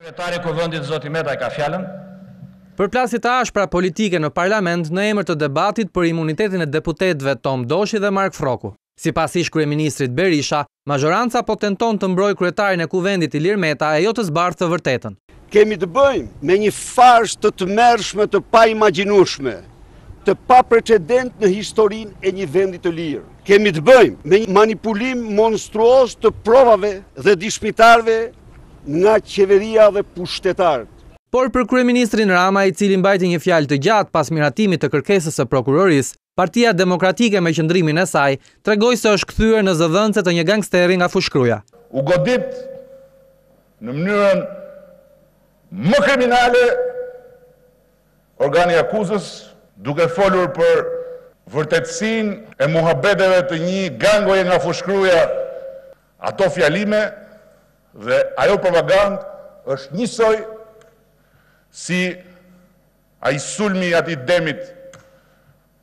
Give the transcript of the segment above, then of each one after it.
Kryetari i Kuvendit, zoti Meta e ka fjalën. Përplasje të ashpra politike në Parlament në emër të debatit për imunitetin e deputetëve Tom Doshi dhe Mark Frroku. Sipas ish-kryeministrit Berisha, mazhoranca po tenton të mbrojë kryetarin e Kuvendit Ilir Meta e jo të zbardhë të vërtetën. Kemi të bëjmë me një farsë të tmerrshme të paimagjinueshme, të paprecedent në historinë e një vendit të lirë. Kemi të bëjmë me një manipulim monstruoz të provave dhe dishmitarëve nga qeveria dhe pushtetarët. Por për kryeministrin Rama i cili mbajti një fjalë të gjatë pas miratimit të kërkesës së prokurorisë, Partia Demokratike me qëndrimin e saj, tregoi se është kthyer në zëdhënëse të një gangsteri nga Fushë-Kruja. U godit në mënyrën më kriminale organi i akuzës, duke folur për vërtetësinë e muhabeteve të një gangoje nga Fushë-Kruja, Ato fjalime dhe ajo propagandë është njësoj si ai sulmi i atij demit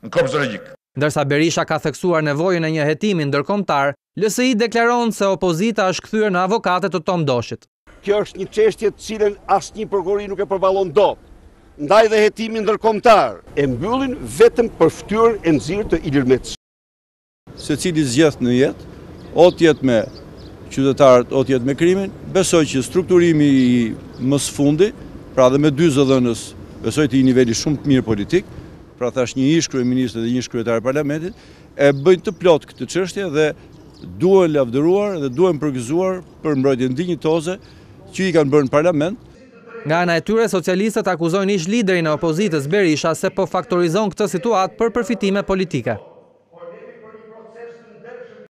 në kopsht zoologjik. Ndërsa Berisha ka theksuar nevojën e një hetimi ndërkombëtar, LSI deklaron se opozita është kthyer në avokate të Tom Doshit. Kjo është një çështje të cilën asnjë prokurori nuk e përballon dot, ndaj dhe hetimi ndërkombëtar. E mbyllin vetëm për fytyrën e nxirë të Ilir Metës. Secili zgjedh në jetë, o të jetë me qytetarët, o të jetë me krimin, besoj që strukturimi i më së fundi, pra dhe me dy zëdhënës, besoj të një niveli shumë të mirë politik, pra thashë një ish kryeministër dhe një ish kryetar i parlamentit, e bëjnë të plotë këtë çështje dhe duhen lavdëruar dhe duhen përgëzuar për mbrojtjen dinjitoze që i kanë bërë në parlament, Nga ana e tyre, socialistët akuzojnë ish-liderin e opozitës, Berisha, se po faktorizon këtë situatë për përfitime politike.